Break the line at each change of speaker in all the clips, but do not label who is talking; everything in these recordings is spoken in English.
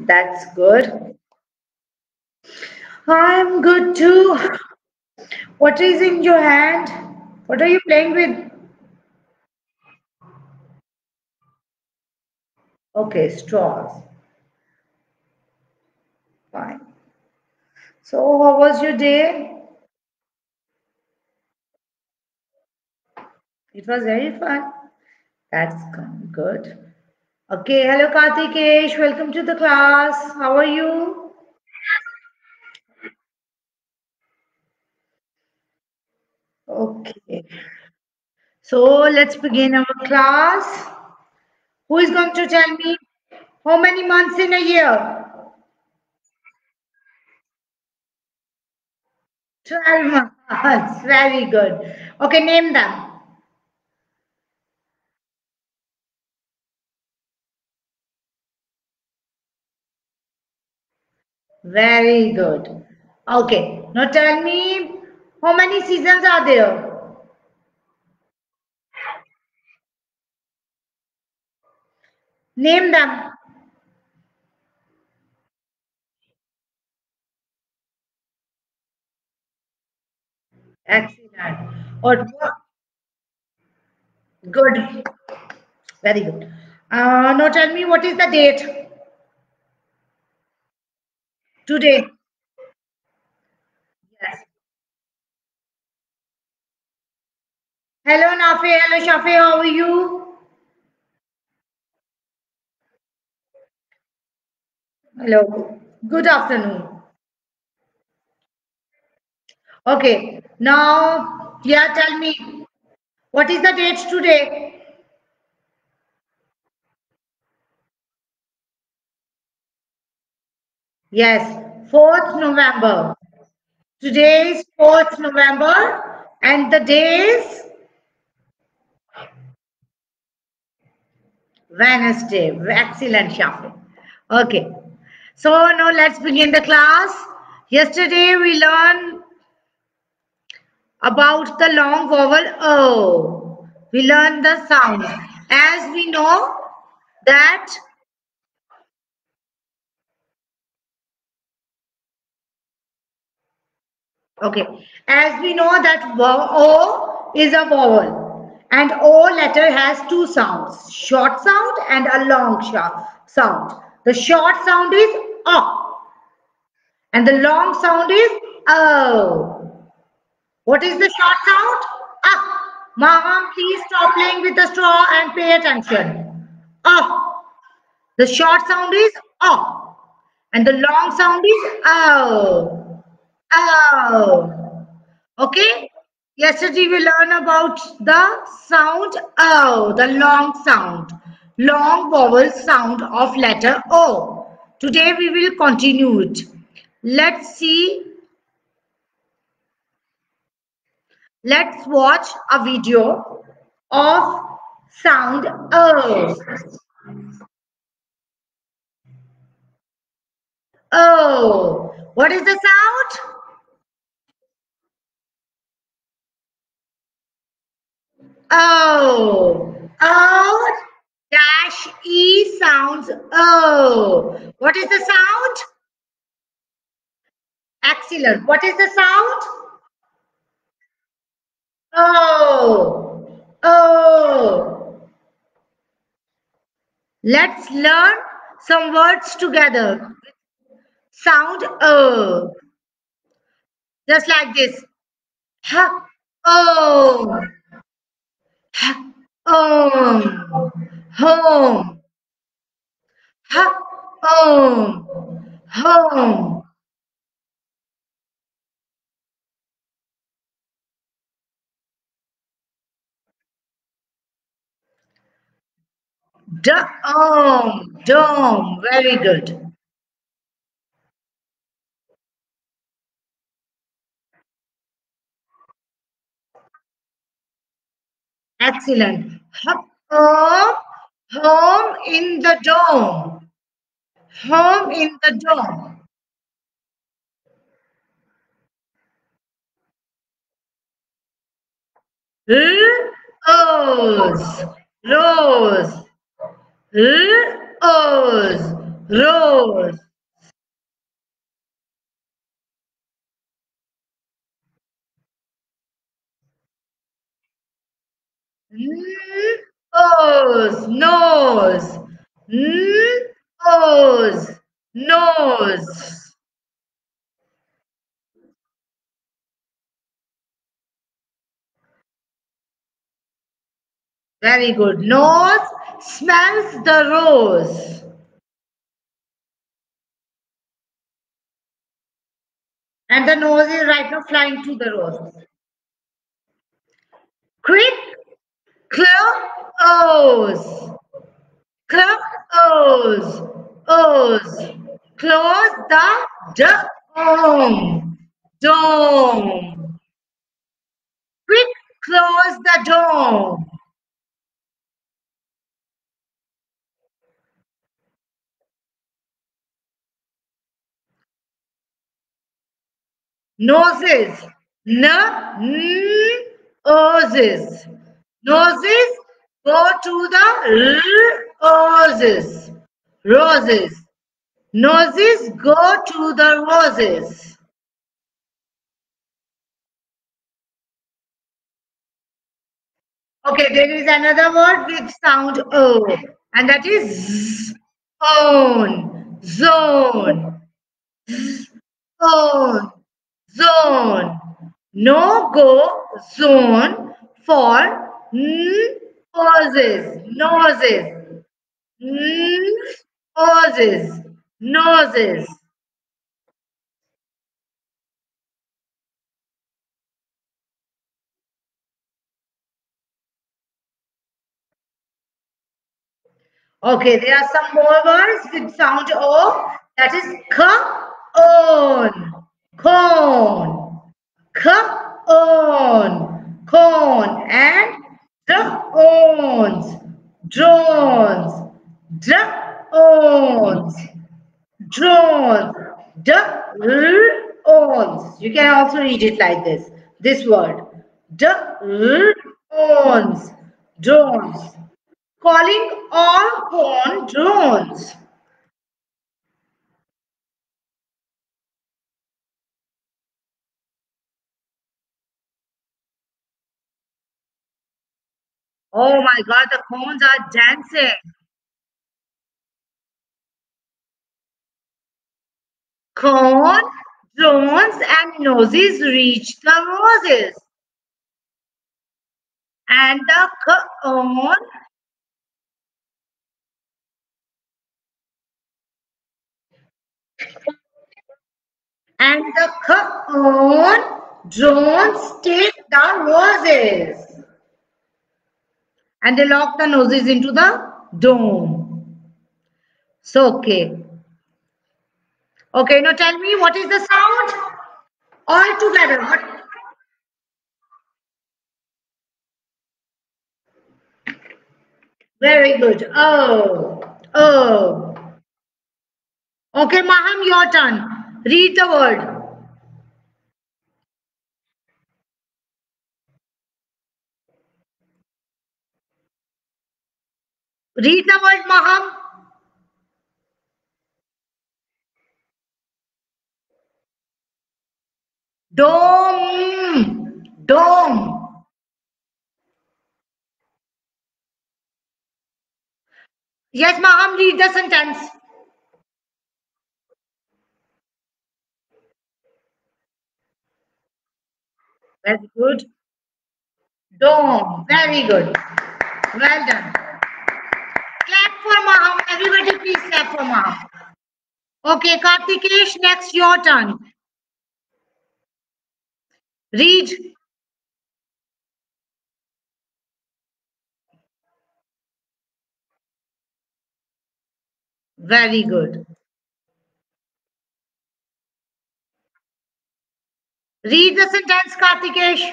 That's good. I'm good too. What is in your hand? What are you playing with? Okay, straws. Fine. So, how was your day? It was very fun. That's good. Okay, hello Kartikesh, welcome to the class. How are you? Okay, so let's begin our class. Who is going to tell me how many months in a year? 12 months. Very good. Okay, name them. Very good. Okay, now tell me how many seasons are there? Name them. Excellent. Or good. Very good. Uh, now tell me what is the date? Today. Yes. Hello Nafe. Hello Shafe. How are you? Hello. Good afternoon. Okay. Now, yeah, tell me what is the date today? Yes, 4th November. Today is 4th November and the day is Wednesday. Excellent, Shafi. Okay. So now let's begin the class. Yesterday we learned about the long vowel O. We learned the sound. As we know that Okay. As we know that O is a vowel and O letter has two sounds, short sound and a long sound. The short sound is O and the long sound is O. What is the short sound? Ah. Mom, please stop playing with the straw and pay attention. Oh. The short sound is O and the long sound is O. Oh. Okay. Yesterday we learned about the sound O, the long sound, long vowel sound of letter O. Today we will continue it. Let's see. Let's watch a video of sound O. O. Oh, what is the sound? O. O dash E sounds O. What is the sound? Excellent. What is the sound? O. O. Let's learn some words together. Sound O. Just like this. Ha. O home, home, home, home. Dome, oh, dome, very good. Excellent. Home, home in the dome. Home in the dome. Rose, rose, rose, Rose. Nose, nose, nose, nose. Very good. Nose smells the rose. And the nose is right now flying to the rose. Quick, close, close, O's. Close the dome. Dome. Quick, close the dome. Noses. N, n, Noses. Noses go to the roses. Roses. Noses go to the roses. Okay, there is another word with sound O, and that is zone, zone, zone, zone. No go zone for noses, noses, noses, noses. Okay, there are some more words with sound O. That is cone, cone, cone, cone, and drones, drones, drones, drones, drones. You can also read it like this. This word, drones, drones. Calling all phone drones. Oh my god, the cones are dancing. Cone, drones, and noses reach the roses. And the cone and the cone drones take the roses and they lock the noses into the dome. So, okay. Okay, now tell me what is the sound? All together. What? Very good. Oh, oh. Okay, Maham, your turn. Read the word. Read the word, Maham. Dome. Dome. Yes, Maham, read the sentence. Very good. Dome. Very good. Well done. For Maham. Everybody please clap for Maham. Okay, Kartikesh, next your turn. Read. Very good. Read the sentence, Kartikesh.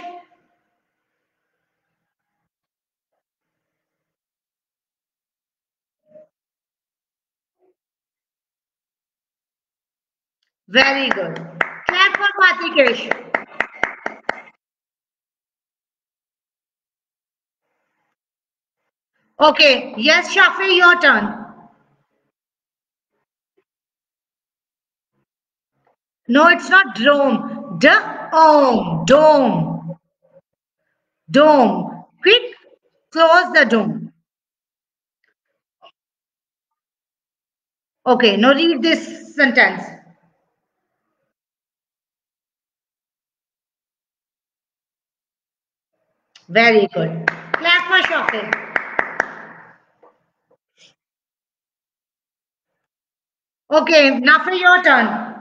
Very good. Clap for. Okay. Yes, Shafi, your turn. No, it's not drone. Dome. Dome. Dome. Quick, close the dome. Okay, now read this sentence. Very good. Clap for Shafin. Okay, now for your turn.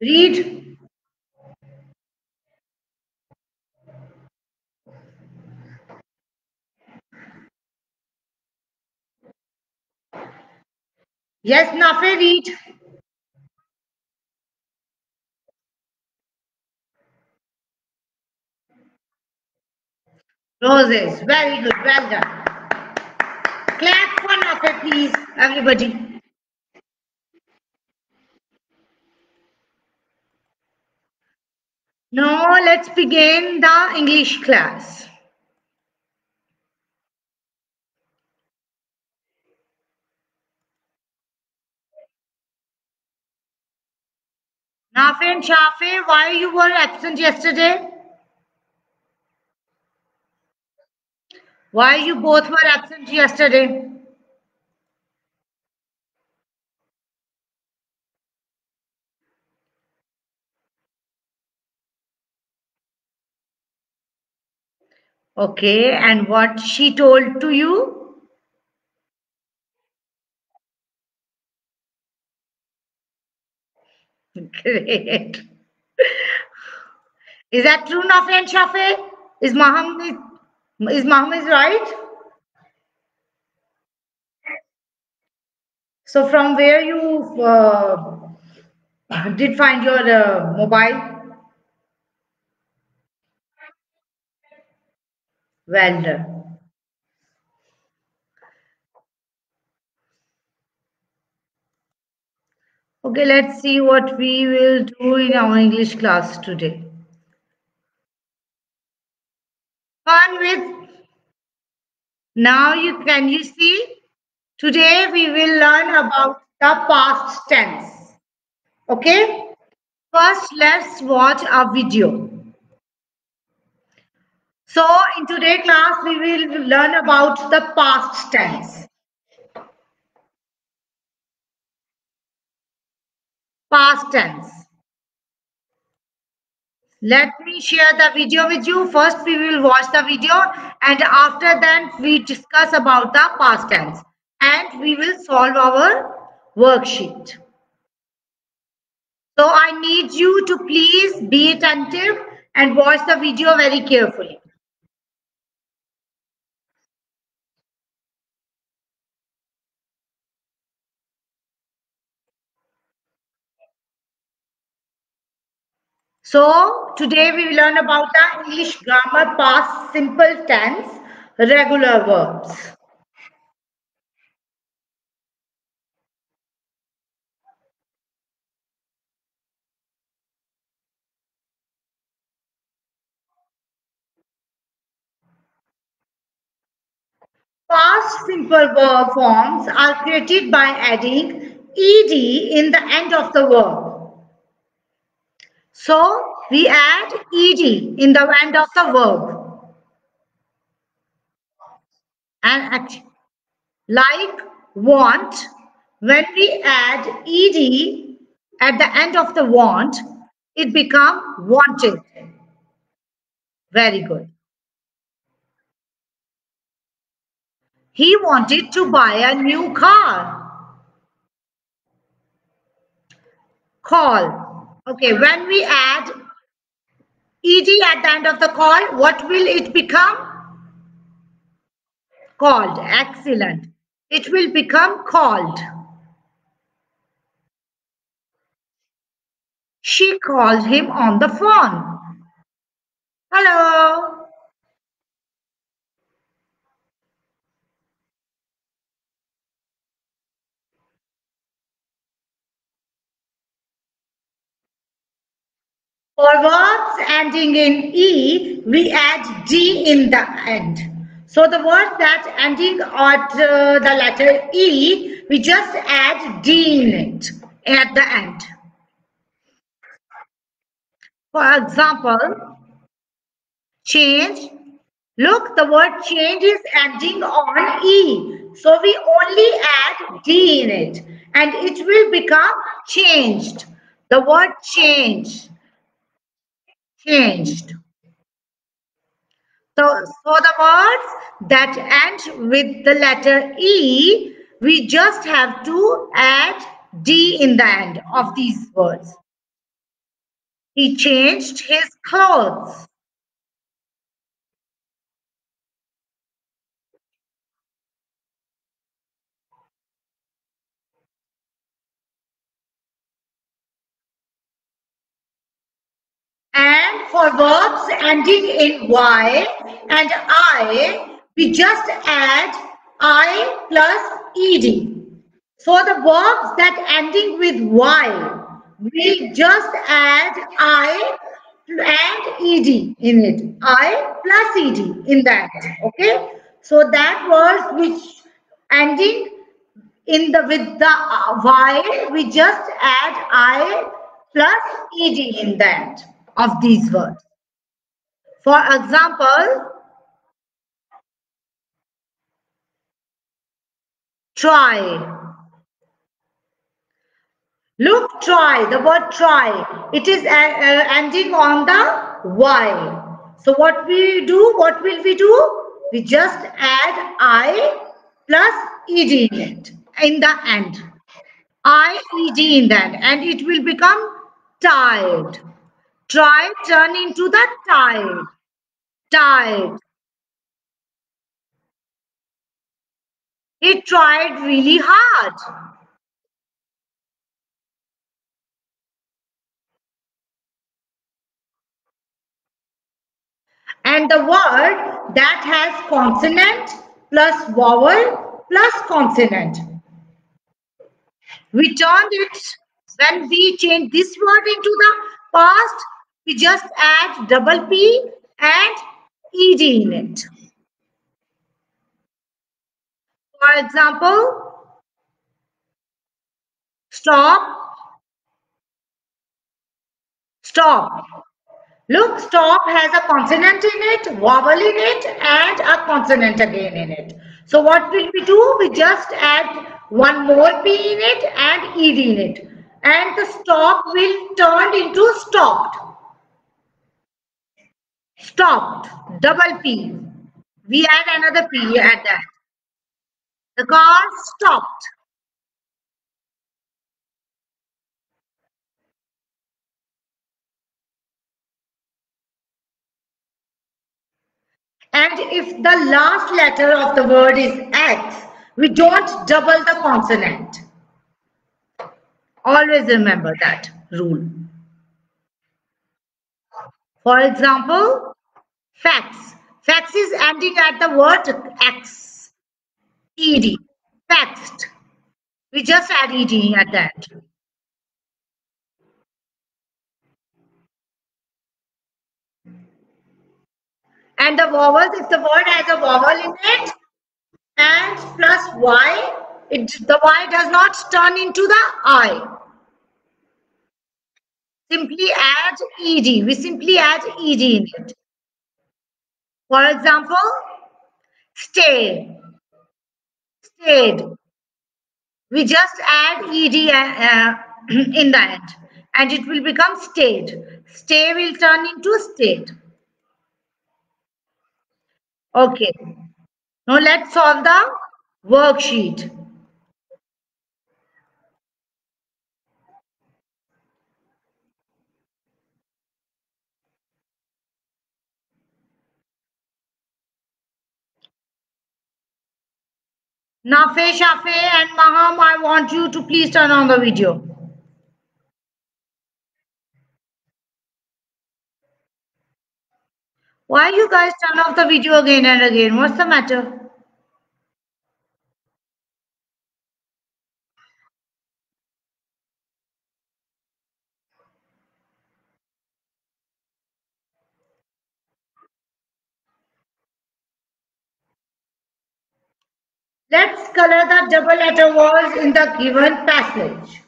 Read. Yes, Nafe, read. Roses. Very good. Well done. Clap for Nafe, please, everybody. Now let's begin the English class. Nafe and why you were absent yesterday? Why you both were absent yesterday? Okay, and what she told to you? Great. Is that true, Nafi and Shafi? Is Muhammad is Muhammad right? So from where you uh, did find your uh, mobile? Well done. Okay, let's see what we will do in our English class today. Fun with now you can you see today we will learn about the past tense. Okay? First let's watch a video. So in today's class we will learn about the past tense. Past tense. Let me share the video with you. First, we will watch the video and after that, we discuss about the past tense and we will solve our worksheet. So I need you to please be attentive and watch the video very carefully. So today we will learn about the English grammar past simple tense regular verbs. Past simple verb forms are created by adding ed in the end of the verb. So we add ed in the end of the verb. And like want, when we add ed at the end of the want, it become wanted. Very good. He wanted to buy a new car. Call. Okay, when we add ed at the end of the call, what will it become? Called. Excellent. It will become called. She called him on the phone. Hello. For verbs ending in E, we add D in the end. So the words that ending at uh, the letter E, we just add D in it at the end. For example, change. Look, the word change is ending on E. So we only add D in it and it will become changed. The word change. Changed. So, so the words that end with the letter E, we just have to add D in the end of these words. He changed his clothes. And for verbs ending in Y and I, we just add I plus ed. For the verbs that ending with Y, we just add I and ed in it. I plus ed in that. Okay. So that words which ending in the with the uh, Y, we just add I plus ed in that of these words. For example, try. Look, try, the word try. It is uh, uh, ending on the Y. So what we do, what will we do? We just add I plus ed in it, in the end. I, ed in end, and it will become tired. Try turn into the tide. Tide. He tried really hard. And the word that has consonant plus vowel plus consonant. We turned it when we change this word into the past we just add double P and ED in it. For example, stop, stop. Look, stop has a consonant in it, vowel in it, and a consonant again in it. So what will we do? We just add one more P in it and ED in it. And the stop will turn into stopped stopped, double P. We add another P at that. The car stopped. And if the last letter of the word is X, we don't double the consonant. Always remember that rule. For example, fax. Fax is ending at the word x. Ed. Faxed. We just add ed at that. And the vowels, if the word has a vowel in it, and plus y, it, the y does not turn into the i simply add ed. We simply add ed in it. For example, stay, stayed. We just add ed uh, in the end and it will become stayed. Stay will turn into stayed. Okay. Now let's solve the worksheet. Nafe, Shafe and Maham, I want you to please turn on the video. Why you guys turn off the video again and again? What's the matter? Let's color the double letter words in the given passage.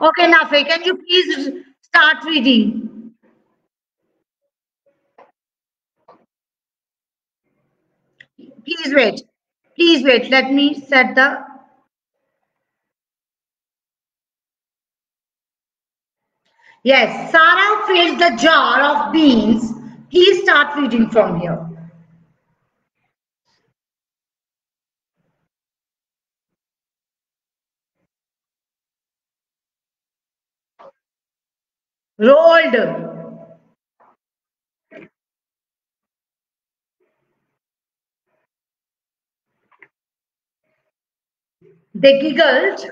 Okay, Nafe, can you please start reading? Please wait. Please wait. Let me set the Yes, Sarah filled the jar of beans. Please start reading from here. Rolled. They giggled.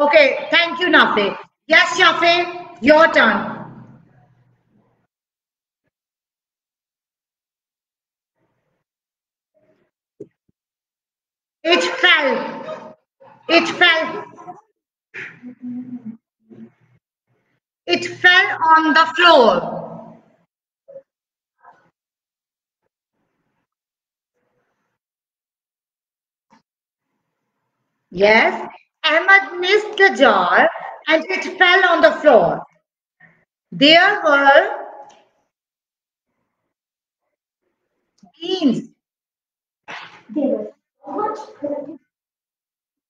Okay, thank you, Nafe. Yes, Shafe, your turn. It fell. It fell. It fell on the floor. Yes, Ahmed missed the jar and it fell on the floor. There were beans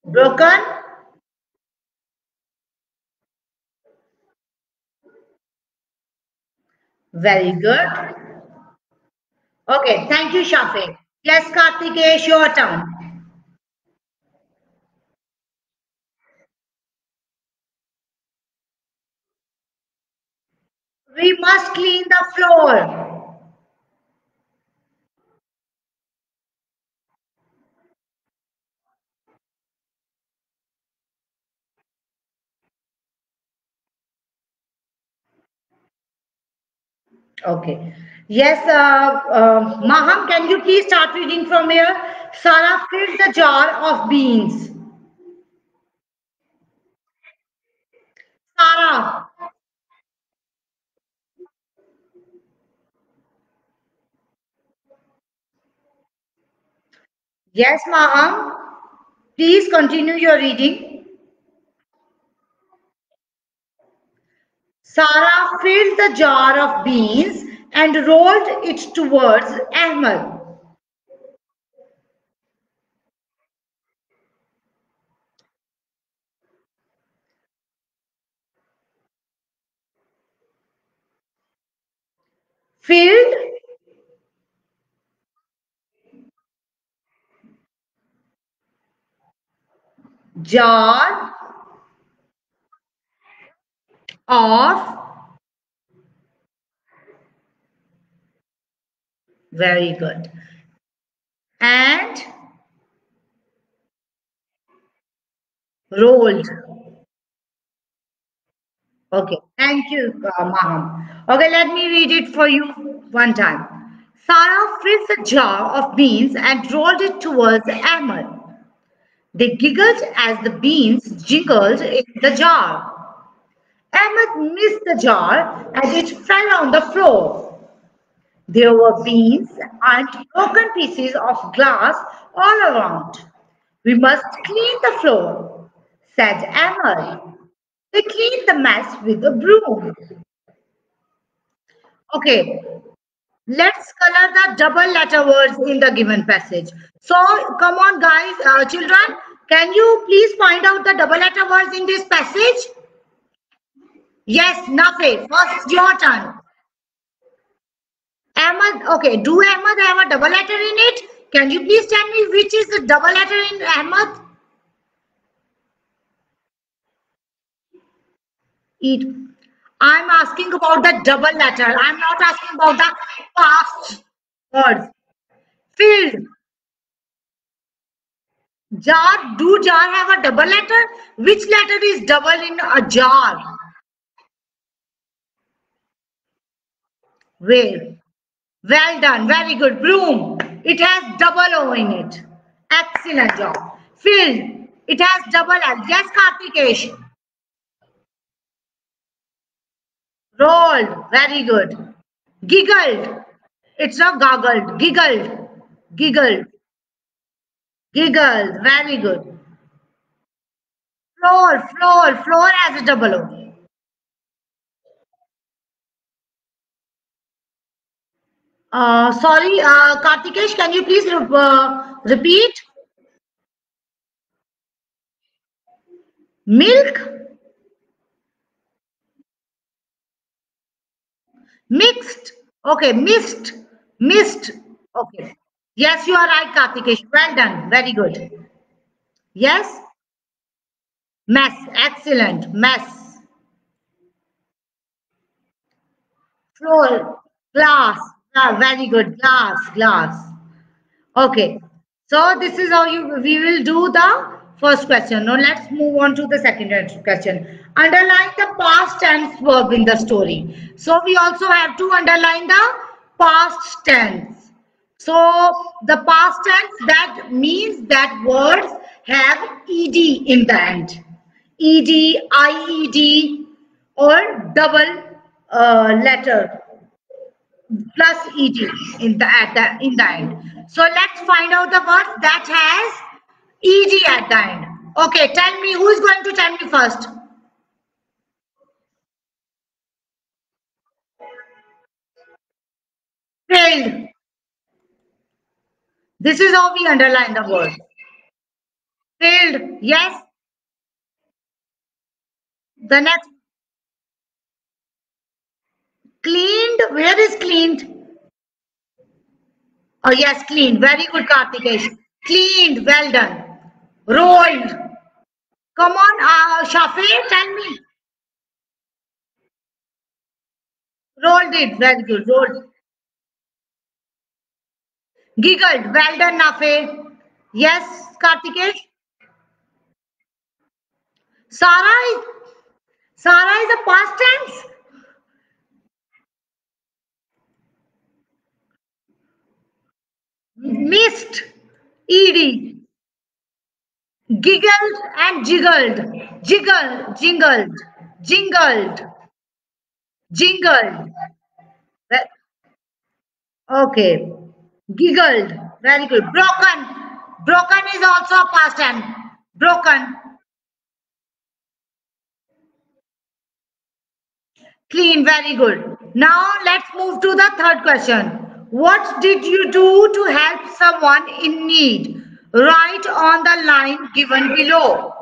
broken? Very good. Okay thank you shafi yes kartikesh your turn. We must clean the floor Okay. Yes, uh, uh, Maham, can you please start reading from here? Sarah filled the jar of beans. Sarah. Yes, Maham. Please continue your reading. Sarah filled the jar of beans and rolled it towards Ahmed. Filled jar of very good. And rolled. Okay. Thank you uh, Maham. okay let me read it for you one time. Sarah filled the jar of beans and rolled it towards Ahmed they giggled as the beans jingled in the jar. Ahmed missed the jar and it fell on the floor. There were beans and broken pieces of glass all around. We must clean the floor, said Ahmed. They cleaned the mess with a broom. Okay, let's color the double letter words in the given passage. So, come on guys, uh, children, can you please find out the double letter words in this passage? Yes, Nafe, first your turn. Ahmad, okay, do Ahmad have a double letter in it? Can you please tell me which is the double letter in Ahmad? Eat. I'm asking about the double letter. I'm not asking about the past words. Filled. Jar. Do jar have a double letter? Which letter is double in a jar? Where? Well done. Very good. Broom. It has double O in it. Excellent job. Filled. It has double L. Yes, Kartikesh. Rolled. Very good. Giggled. It's not goggled. Giggled. Giggled. Giggled. Very good. Floor. Floor. Floor has a double O. Uh, sorry, uh, Kartikesh, can you please uh, repeat? Milk? Mixed. Okay, missed. Missed. Okay. Yes, you are right, Kartikesh. Well done. Very good. Yes? Mess. Excellent. Mess. Floor. Glass. Ah, very good. Glass. Glass. Okay. So this is how you we will do the first question. Now let's move on to the second question. Underline the past tense verb in the story. So we also have to underline the past tense. So the past tense that means that words have ed in the end. ed, ied or double uh, letter plus ed in the at the in the end. So let's find out the word that has ed at the end. Okay, tell me who is going to tell me first. Failed. This is how we underline the word. Failed. Yes. The next. Cleaned. Where is cleaned? Oh, yes, cleaned. Very good, Kartikesh. Cleaned. Well done. Rolled. Come on, uh, Shafi, tell me. Rolled it. Very good. Rolled. Giggled. Well done, Nafe. Yes, Kartikesh. Sarah is Sarah is a past tense. Missed. Ed. Giggled and jiggled. Jiggled. Jingled. Jingled. Jingled. Okay. Giggled. Very good. Broken. Broken is also a past tense. Broken. Clean. Very good. Now let's move to the third question. What did you do to help someone in need? Write on the line given below.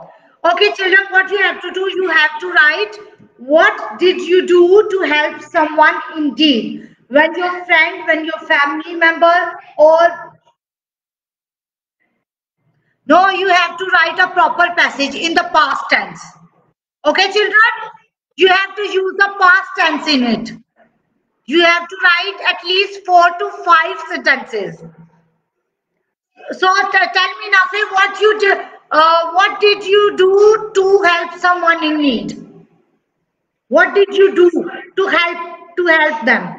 Okay, children, what you have to do, you have to write what did you do to help someone in need? when your friend, when your family member, or no, you have to write a proper passage in the past tense. Okay, children? You have to use the past tense in it. You have to write at least four to five sentences. So tell me, Nafi, what you did, uh, what did you do to help someone in need? What did you do to help to help them?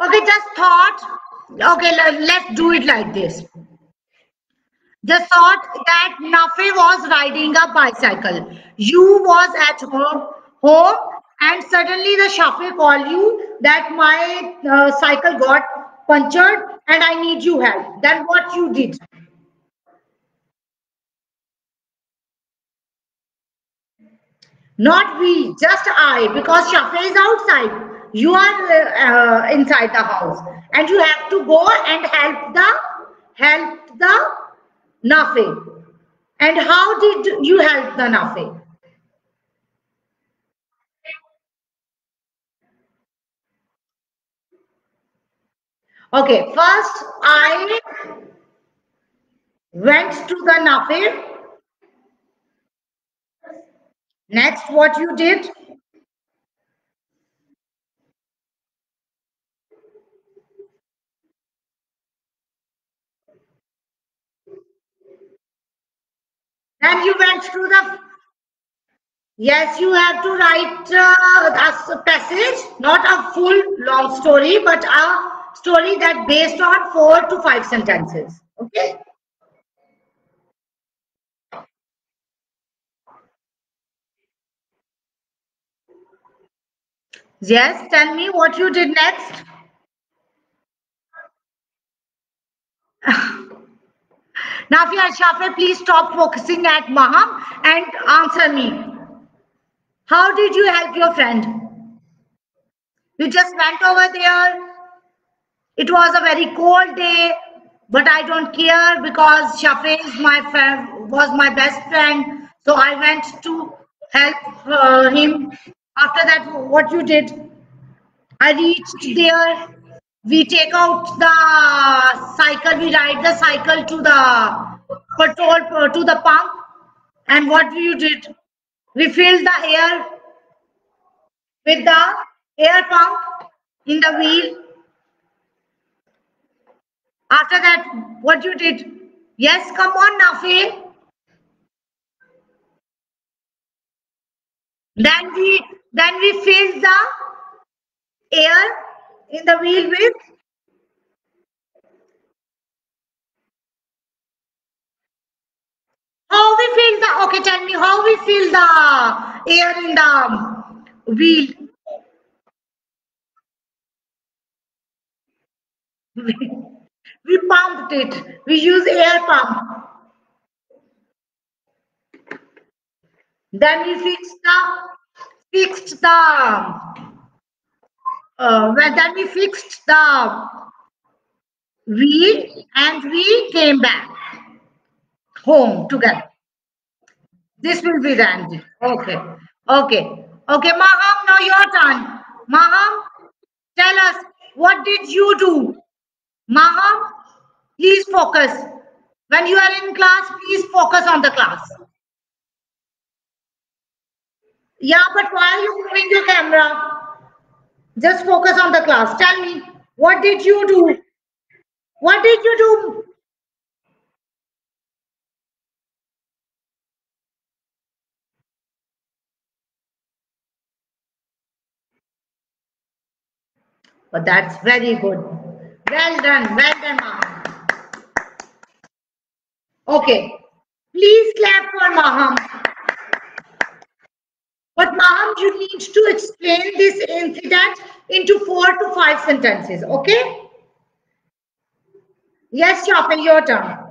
Okay, just thought, okay, let's do it like this. Just thought that Nafi was riding a bicycle. You was at home, home and suddenly the Shafi called you that my uh, cycle got punctured and I need you help. Then what you did? Not we, just I, because Shafi is outside you are uh, inside the house and you have to go and help the help the nafi and how did you help the nafi okay first i went to the nafi next what you did Then you went through the. Yes, you have to write uh, a passage, not a full long story, but a story that based on four to five sentences. Okay. Yes, tell me what you did next. Nafia Shafe, please stop focusing at Maham and answer me. How did you help your friend? You just went over there. It was a very cold day, but I don't care because Shafe is my friend, was my best friend. So I went to help uh, him. After that, what you did? I reached there. We take out the cycle. We ride the cycle to the petrol to the pump. And what you did? We fill the air with the air pump in the wheel. After that, what you did? Yes, come on, Nafi. Then we then we filled the air in the wheel with? How we fill the okay tell me how we fill the air in the wheel. We pumped it. We use air pump. Then we fixed the fixed the uh, well, then we fixed the wheel and we came back home together. This will be Randy. Okay. Okay. Okay, Maham, now your turn. Maham, tell us, what did you do? Maham, please focus. When you are in class, please focus on the class. Yeah, but why are you moving your camera? Just focus on the class. Tell me, what did you do? What did you do? But that's very good. Well done. Well done, Maham. Okay. Please clap for Maham. But Maham, you need to explain this incident into four to five sentences, okay? Yes, Shafin, your turn.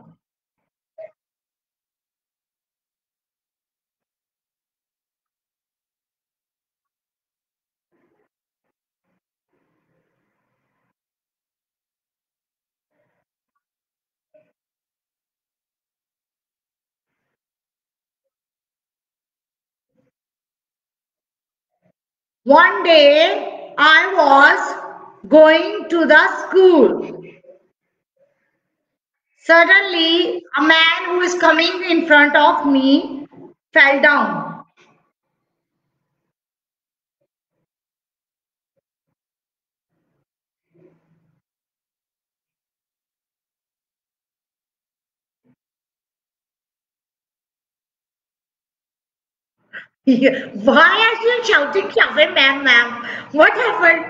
One day I was going to the school. Suddenly, a man who is coming in front of me fell down. Why are you shouting, Shavin, ma'am, ma'am? What happened?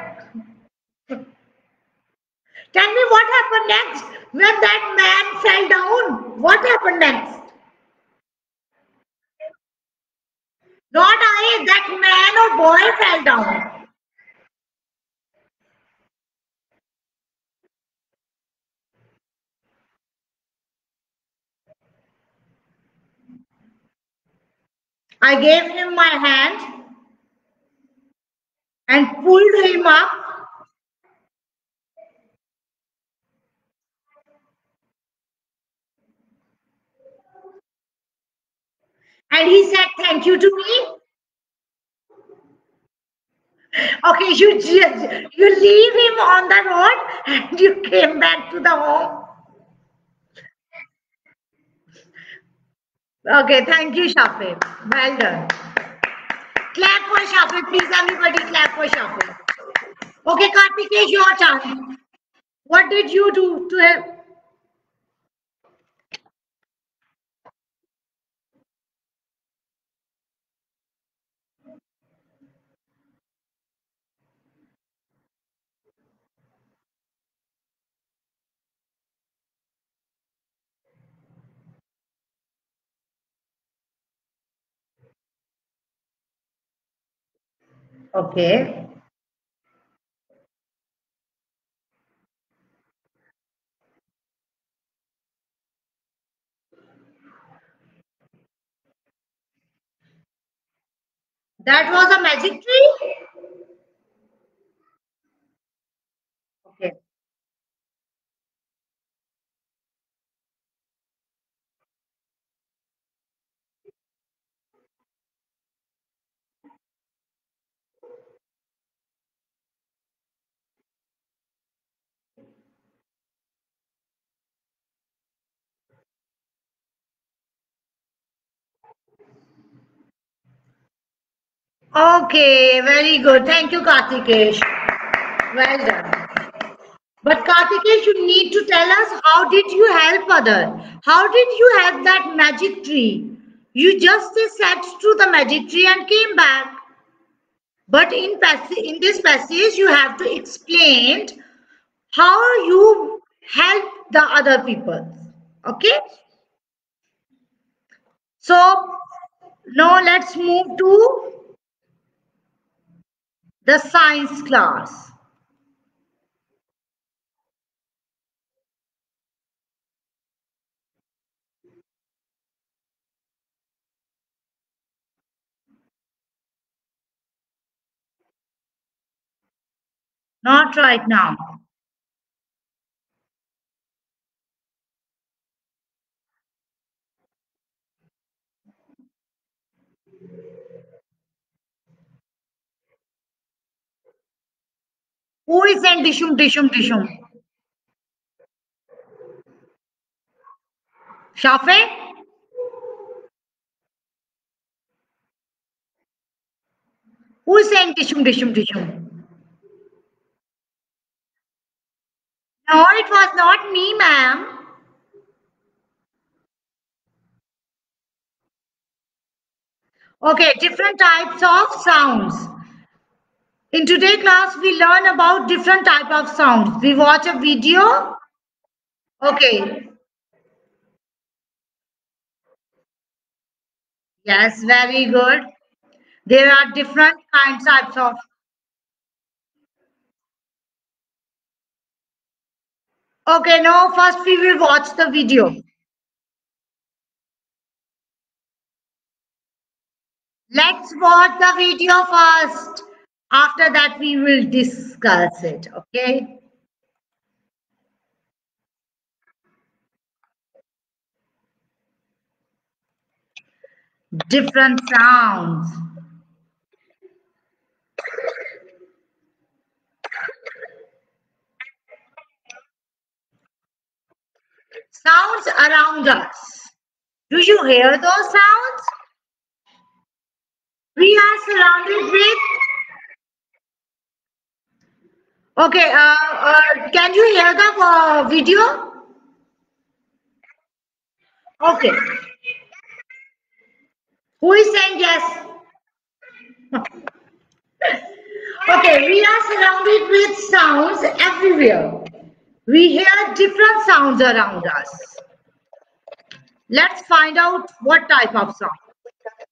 Tell me what happened next when that man fell down. What happened next? Not I, that man or boy fell down. I gave him my hand and pulled him up. And he said thank you to me. Okay, you just you leave him on the road and you came back to the home. Okay, thank you, Shafi. Well done. Clap for Shafi, please. Everybody clap for Shafi. Okay, Kartikesh, your turn. What did you do to him? Okay. That was a magic tree? Okay. Okay, very good. Thank you, Kartikesh. Well done. But Kartikesh, you need to tell us how did you help other? How did you help that magic tree? You just sat through the magic tree and came back. But in, in this passage, you have to explain how you help the other people. Okay? So now let's move to the science class. Not right now. Who is saying dishum, dishum, dishum? Shafe? Who is saying dishum, dishum, dishum? No, it was not me, ma'am. Okay, different types of sounds. In today class, we learn about different type of sounds. We watch a video. Okay. Yes, very good. There are different kinds types of. Okay, now first we will watch the video. Let's watch the video first. After that, we will discuss it, okay? Different sounds. Sounds around us. Do you hear those sounds? We are surrounded with Okay, uh, uh, can you hear the uh, video? Okay. Who is saying yes? okay, we are surrounded with sounds everywhere. We hear different sounds around us. Let's find out what type of sound.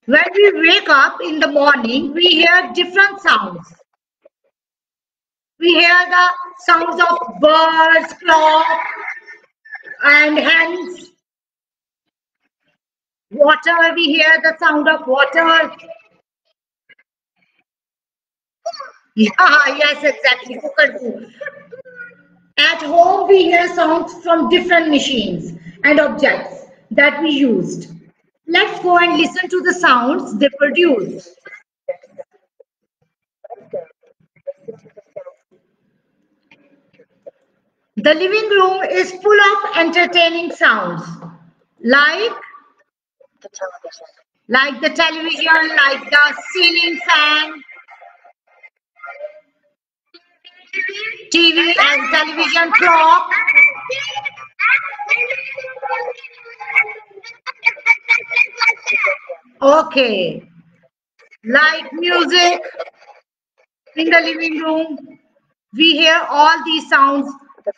When we wake up in the morning, we hear different sounds. We hear the sounds of birds, clock, and hens. Water, we hear the sound of water. Yeah, yes, exactly. At home, we hear sounds from different machines and objects that we used. Let's go and listen to the sounds they produce. The living room is full of entertaining sounds, like the television, like the television, like the ceiling fan, TV and television clock. Okay, like music in the living room. We hear all these sounds the,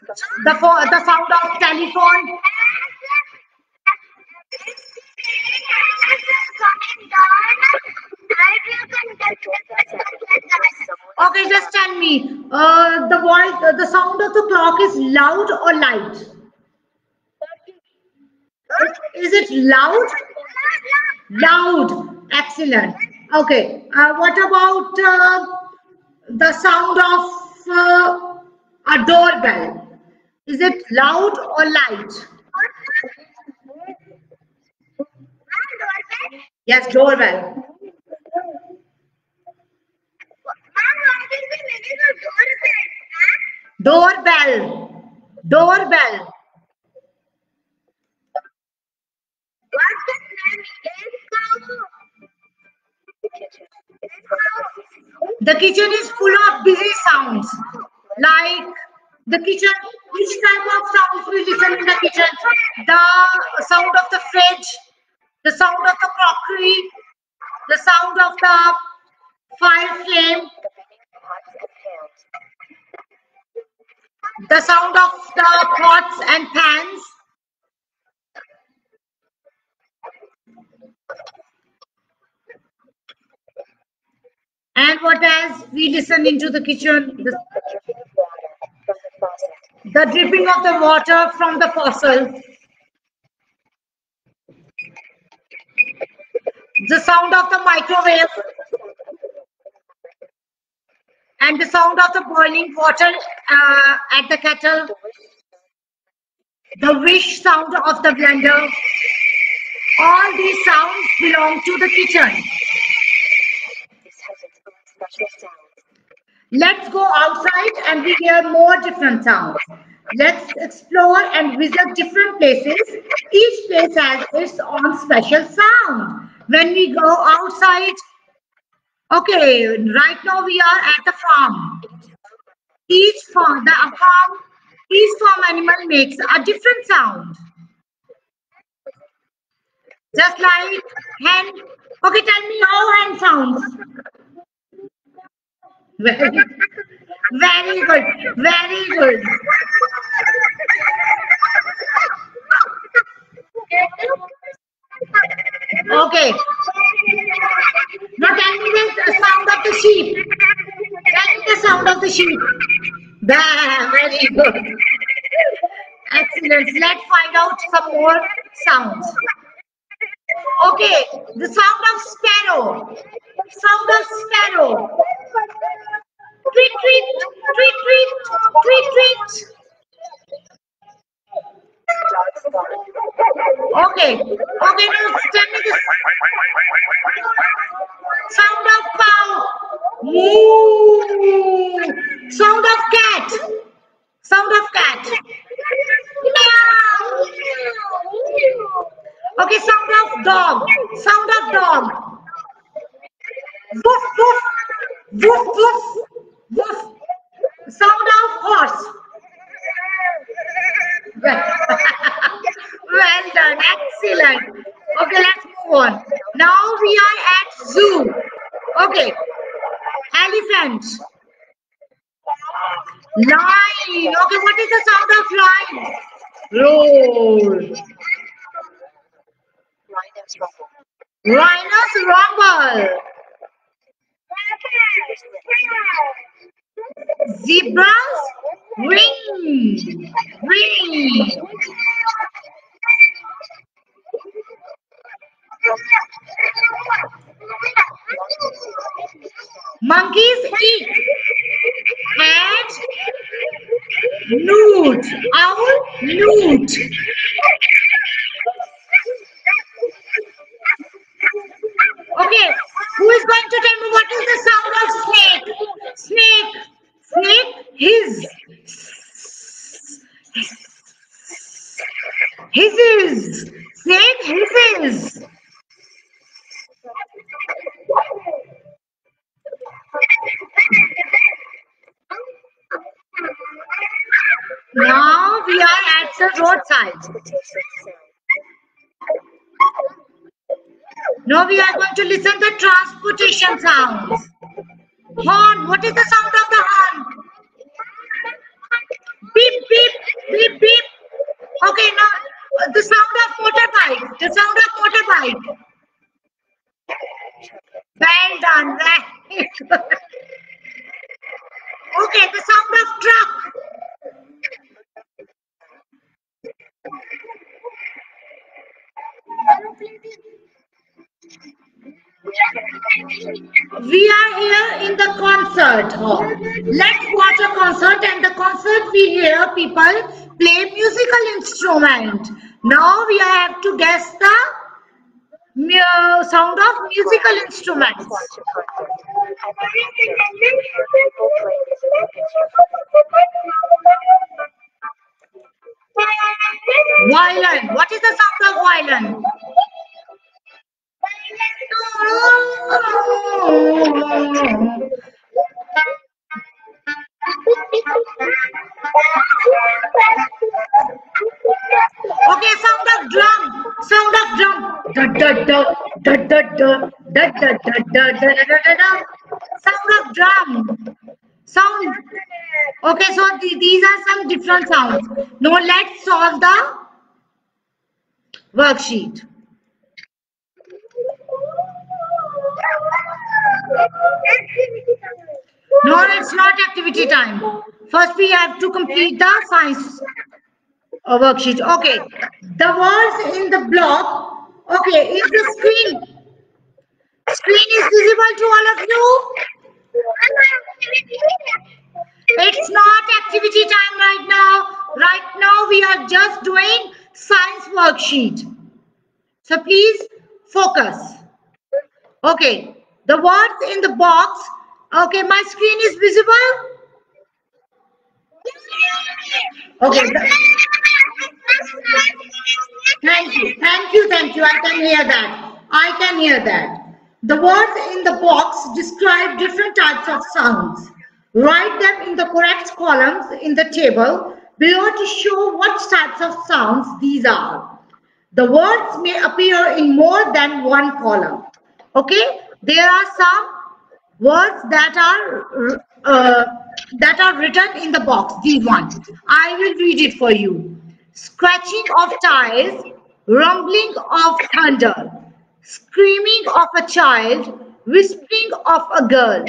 the sound of telephone. Okay, just tell me. Uh, the voice, uh, the sound of the clock is loud or light? Is it loud? Loud. Excellent. Okay. Uh, what about uh, the sound of uh, a doorbell? Is it loud or light? Yes, doorbell. Doorbell. Doorbell. The kitchen is full of busy sounds. Like the kitchen, which type of sounds we listen in the kitchen? The sound of the fridge, the sound of the crockery, the sound of the fire flame, the sound of the pots and pans. And what else we listen into the kitchen? The, the dripping of the water from the faucet. The sound of the microwave. And the sound of the boiling water uh, at the kettle. The whish sound of the blender. All these sounds belong to the kitchen. Let's go outside and we hear more different sounds. Let's explore and visit different places. Each place has its own special sound. When we go outside, okay, right now we are at the farm. Each farm, the farm, each farm animal makes a different sound. Just like hen. Okay, tell me how hen sounds. Very, good. Very good. Okay. Now tell me the sound of the sheep. Tell me the sound of the sheep. Bah, very good. Excellent. Let's find out some more sounds. Okay, the sound of sparrow. Sound of sparrow. Tweet, tweet, tweet, tweet, tweet, tweet. Okay, okay, now tell me the sound of cow. Moo. Sound of cat. Sound of cat. Meow. Okay, sound of dog. Sound of dog. Woof. Woof, woof. Woof. Concert hall. Let's watch a concert and the concert we hear people play musical instrument. Now we have to guess the sound of musical instruments. Violin. What is the sound of violin? Okay, sound of drum. Sound of drum. Da da da da da da da da da da da da da da. Sound of drum. Sound. Okay, so the- these are some different sounds. Now let's solve the worksheet. No, it's not activity time. First, we have to complete the science uh, worksheet. Okay, the words in the block. Okay, is the screen. Screen is visible to all of you. It's not activity time right now. Right now, we are just doing science worksheet. So please focus. Okay, the words in the box. Okay, my screen is visible. Okay. Thank you, thank you, thank you. I can hear that. I can hear that. The words in the box describe different types of sounds. Write them in the correct columns in the table below to show what types of sounds these are. The words may appear in more than one column. Okay, there are some words that are uh, that are written in the box. These ones. I will read it for you. Scratching of tiles, rumbling of thunder, screaming of a child, whispering of a girl,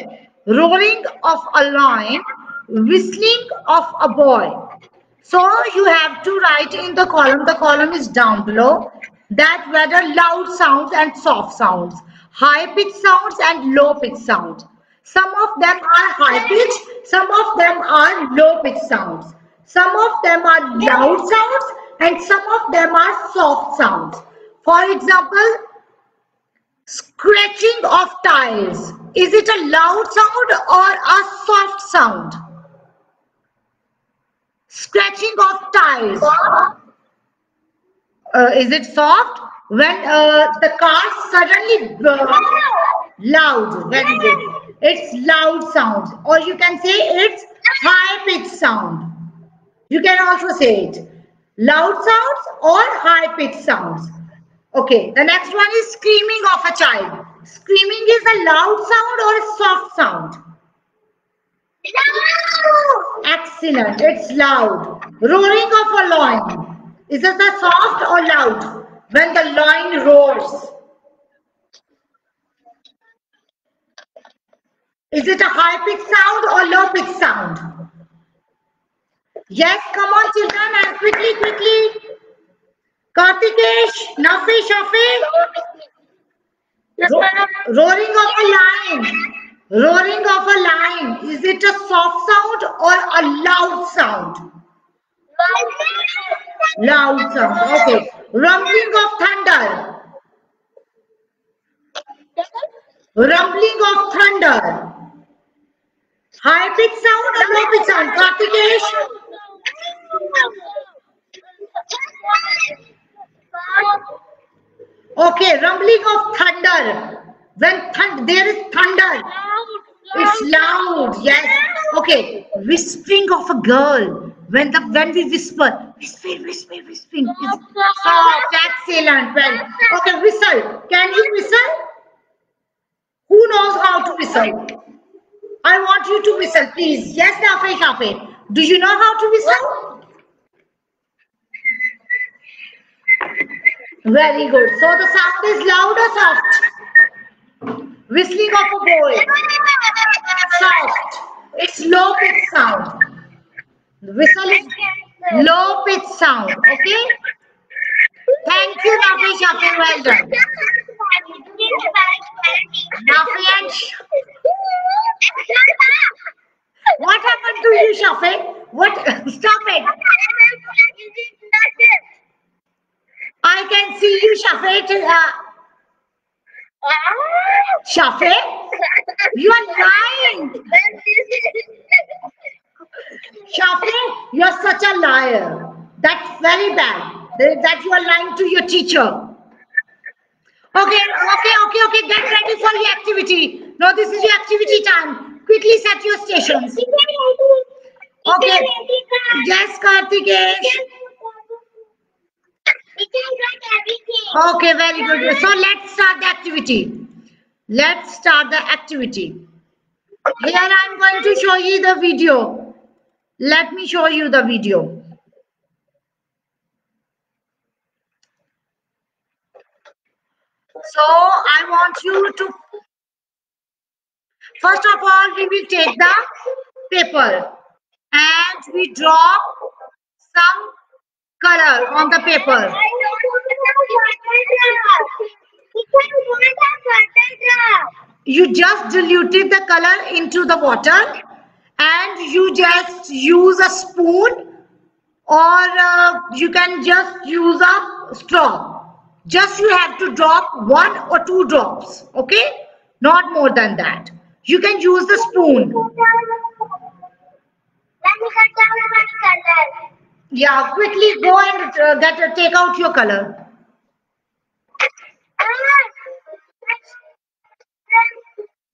roaring of a lion, whistling of a boy. So you have to write in the column, the column is down below, that whether loud sounds and soft sounds, high pitched sounds and low pitched sounds. Some of them are high pitched, some of them are low pitched sounds. Some of them are loud sounds and some of them are soft sounds. For example, scratching of tiles. Is it a loud sound or a soft sound? Scratching of tiles. Uh, is it soft? When uh, the car suddenly uh, loud, very good. It's loud sounds, or you can say it's high pitched sound. You can also say it loud sounds or high pitched sounds. Okay, the next one is screaming of a child. Screaming is a loud sound or a soft sound? Excellent, it's loud. Roaring of a lion. Is it a soft or loud? When the lion roars. Is it a high pitched sound or low pitched sound? Yes, come on, children, and quickly, quickly. Kartikesh, Nafi, Shafi. Ro- roaring of a lion. Roaring of a lion. Is it a soft sound or a loud sound? Loud sound. Okay. Rumbling of thunder. Rumbling of thunder. High pitched sound or low pitched sound? Kartikesh. Okay, rumbling of thunder. When thund there is thunder, it's loud. Yes. Okay, whispering of a girl. When the when we whisper, whisper, whisper, whispering. It's soft, excellent. Well, okay, whistle. Can you whistle? Who knows how to whistle? I want you to whistle, please. Yes, Nafe Shafe. Do you know how to whistle? Very good. So the sound is loud or soft? Whistling of a boy. Soft. It's low pitch sound. The whistle is low pitch sound. Okay. Thank you, Nafi Shafi. Well done. Nafi what happened to you, Shafi? What? Stop it. I can see you, Shafi. Uh, Shafi, you are lying. Shafi, you are such a liar. That's very bad. That you are lying to your teacher. Okay, okay, okay, okay. Get ready for the activity. No, this is your activity time. Quickly set your stations. Okay. Yes, Kartikesh. Okay, very good. So let's start the activity. Let's start the activity. Here I'm going to show you the video. Let me show you the video. So I want you to, first of all, we will take the paper and we drop some color on the paper. You just diluted the color into the water and you just use a spoon or uh, you can just use a straw. Just you have to drop one or two drops, okay? Not more than that. You can use the spoon. Yeah, quickly go and uh, get uh, take out your color.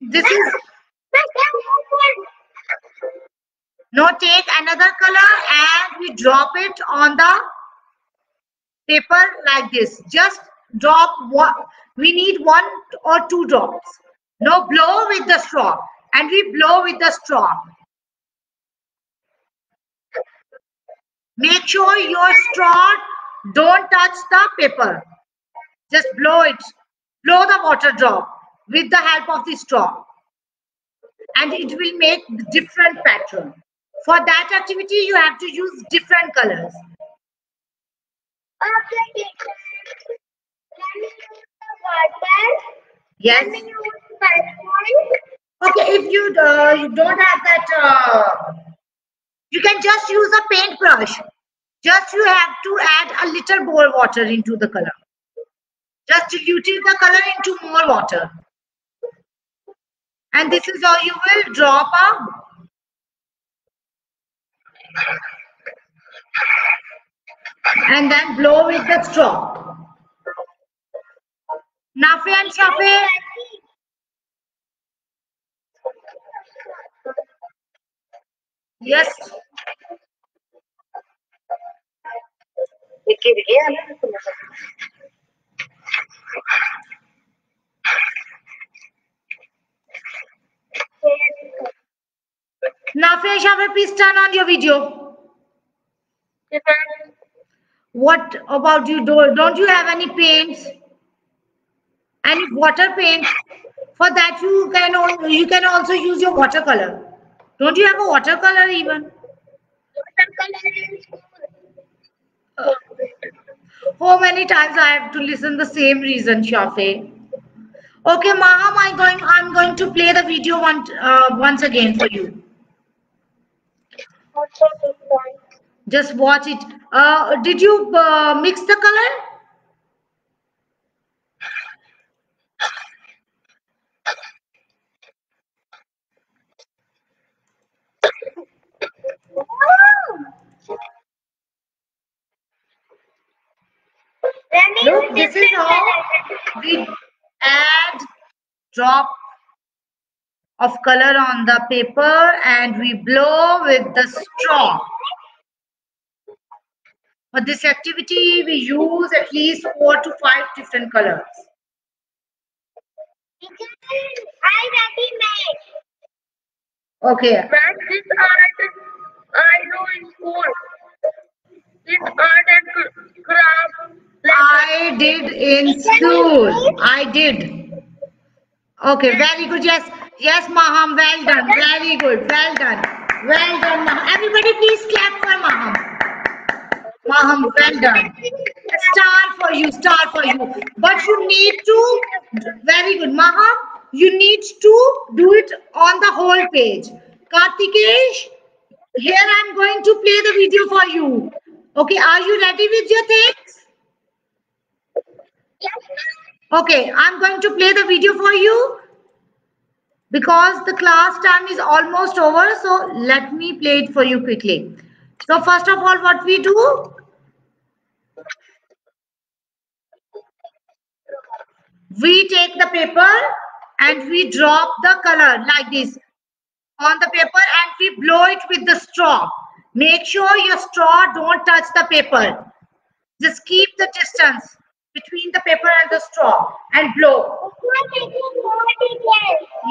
This is no take another color and we drop it on the paper like this. Just drop one. We need one or two drops. No blow with the straw and we blow with the straw. Make sure your straw don't touch the paper. Just blow it. Blow the water drop with the help of the straw. And it will make different pattern. For that activity, you have to use different colors. Yes. Okay, if you, uh, you don't have that, uh, you can just use a paintbrush. Just you have to add a little more water into the color. Just diluting the color into more water. And this is how you will drop a and then blow with the straw. Nafi and Shafi, yes. Nafi and Shafi, please turn on your video. What about you? Don't, you have any paints? Any water paint? For that you can al- you can also use your watercolor. Don't you have a watercolor even? How many times I have to listen the same reason, Shafi? Okay, Maham, I'm going. I'm going to play the video one, uh, once again for you. Just watch it. Uh, did you uh, mix the color? Look, this is how we add drop of color on the paper and we blow with the straw. For this activity, we use at least four to five different colors. Okay.
This art I do in school. This art and craft.
I did in school. I did. Okay, very good. Yes, yes, Maham. Well done. Very good. Well done. Well done, Maham. Everybody, please clap for Maham. Maham, well done. Star for you, star for you. But you need to, very good. Maham, you need to do it on the whole page. Kartikesh, here I'm going to play the video for you. Okay, are you ready with your things?
Yes.
Okay, I'm going to play the video for you because the class time is almost over. So let me play it for you quickly. So first of all, what we do? We take the paper and we drop the color like this on the paper and we blow it with the straw. Make sure your straw don't touch the paper. Just keep the distance between the paper and the straw and blow.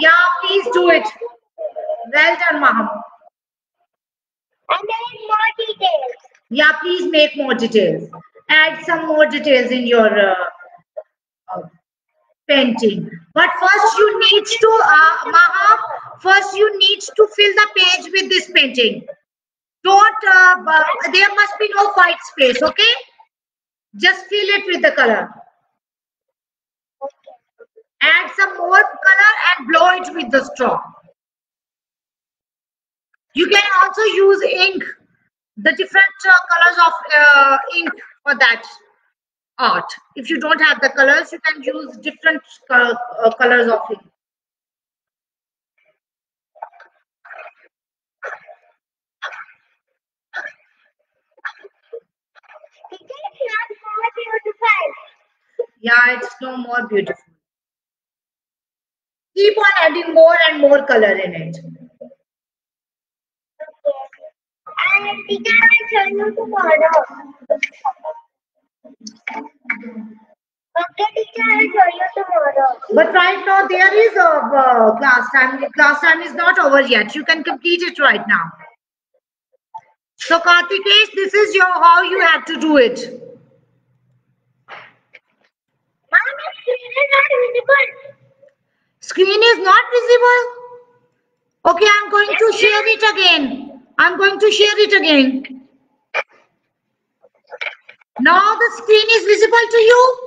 Yeah, please do it. Well done, Maham.
I need more details.
Yeah, please make more details. Add some more details in your uh, painting. But first you need to, uh, Maham, first you need to fill the page with this painting. Don't, uh, there must be no white space, okay? Just fill it with the color. Add some more color and blow it with the straw. You can also use ink, the different uh, colors of uh, ink for that art. If you don't have the colors, you can use different uh, colors of
beautiful.
Yeah, it's no more beautiful. Keep on adding more and more color in it.
Okay. And teacher, I'll show you tomorrow. Okay, teacher, I'll show you tomorrow.
But right now there is a uh, class time. Class time is not over yet. You can complete it right now. So Kartikesh, this is your how you have to do it.
Mom, screen is not visible.
Screen is not visible. Okay, I'm going to share it again. I'm going to share it again. Now the screen is visible to you.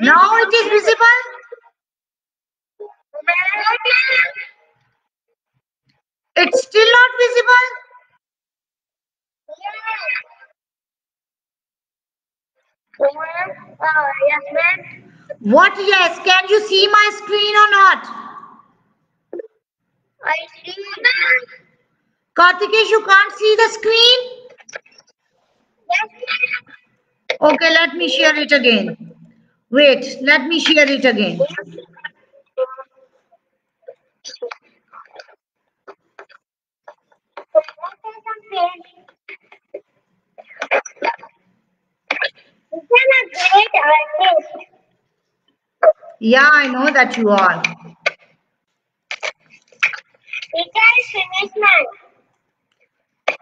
Now it is visible. It's still not visible.
Yes, ma'am.
What? Yes. Can you see my screen or not?
I see ma'am.
Kartikesh, you can't see the screen? Okay, let me share it again. Wait, let me share it again.
He's a great artist.
Yeah, I know that you are.
Teacher is finished, ma'am.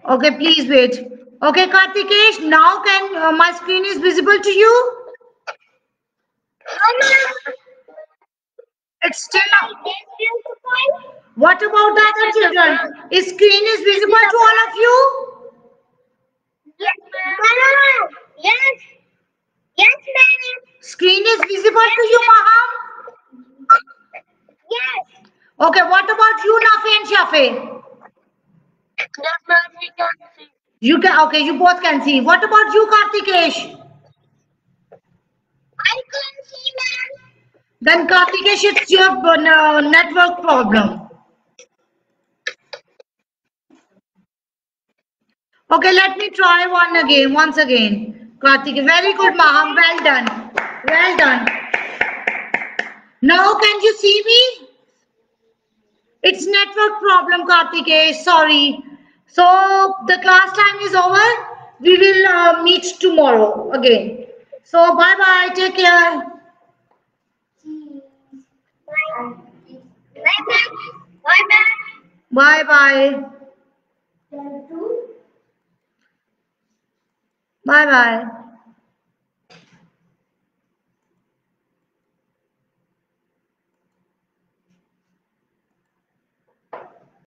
Okay, please wait. Okay, Kartikesh, now can uh, my screen is visible to you? It's still not.
It is beautiful.
What about the other children? Is screen is visible to all of you?
Yes, ma'am. Yes. Yes, ma'am.
Screen is visible to you, Maham?
Yes.
Okay, what about you, Nafi and Shafi?
Yes. We can see.
You can. Okay, you both can see. What about you, Kartikesh?
I can see, ma'am.
Then Kartikesh, it's your uh, network problem. Okay, let me try one again, once again. Kartikesh, very good, Maham. Well done. Well done. Now, can you see me? It's network problem, Kartikesh. Sorry. So the class time is over. We will uh, meet tomorrow again. So bye bye. Take care.
Bye. Bye, ma'am. Bye, ma'am.
Bye bye. Bye bye.